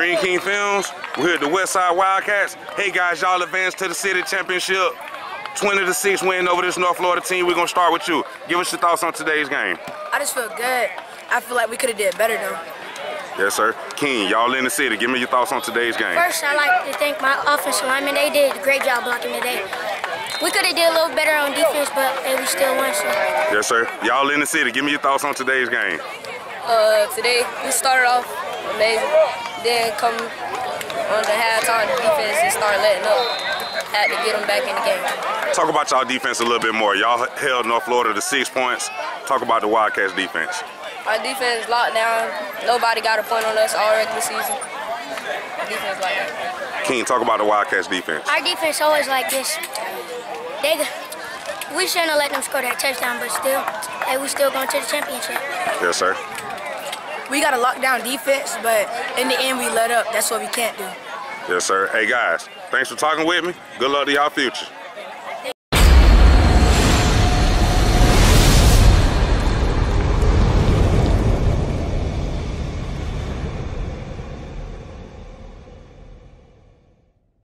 Jones. We're here at the Westside Wildcats. Hey guys, y'all advanced to the city championship. 20 to 6 win over this North Florida team. We're gonna start with you. Give us your thoughts on today's game. I just feel good. I feel like we could have did better though. Yes, sir. King, y'all in the city. Give me your thoughts on today's game. First, I'd like to thank my offensive linemen. They did a great job blocking today. We could have did a little better on defense, but hey, we still won. So. Yes, sir. Y'all in the city. Give me your thoughts on today's game. Uh, today we started off amazing. Then come on the halftime, the defense just started letting up. Had to get them back in the game. Talk about y'all defense a little bit more. Y'all held North Florida to six points. Talk about the Wildcats defense. Our defense locked down. Nobody got a point on us all regular season. Defense like that. King, talk about the Wildcats defense. Our defense always like this. They, we shouldn't have let them score that touchdown, but still, hey, we still going to the championship. Yes, sir. We got a lockdown defense, but in the end we let up. That's what we can't do. Yes, sir. Hey, guys, thanks for talking with me. Good luck to y'all future.